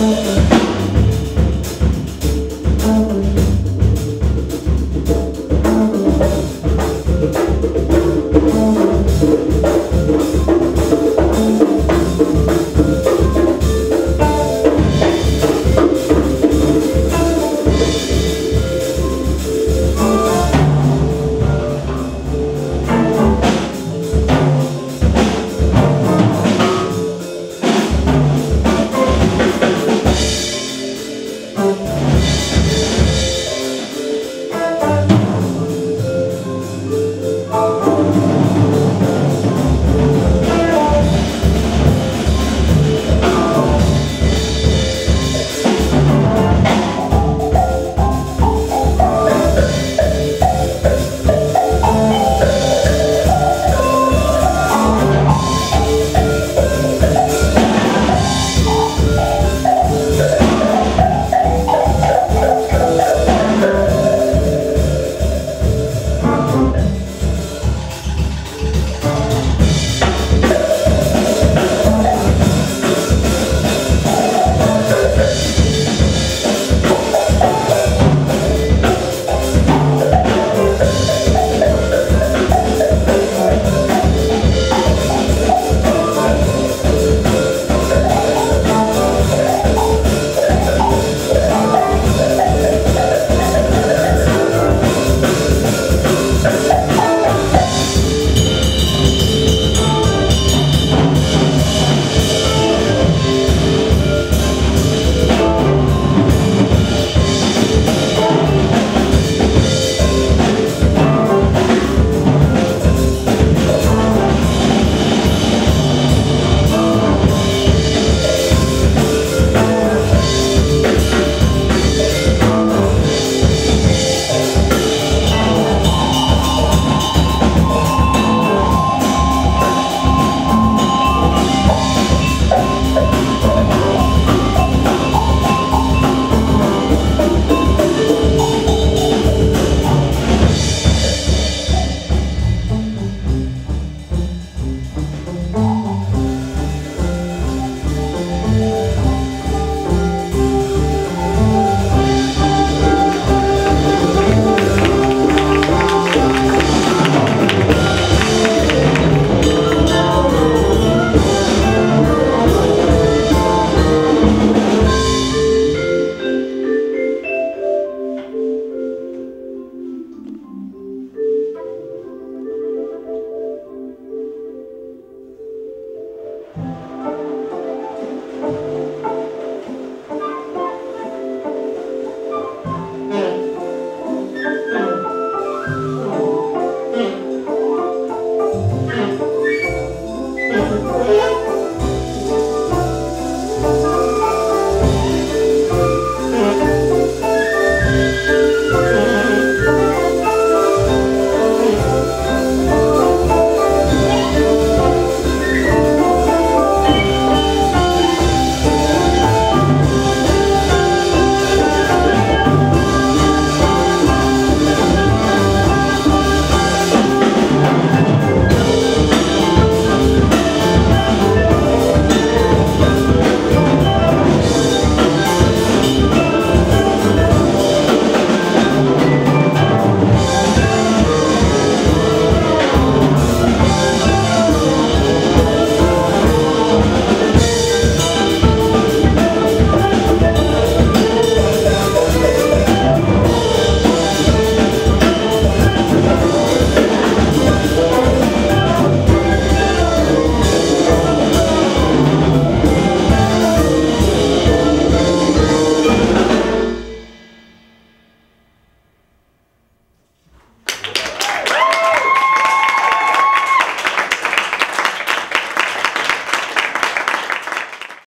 Oh,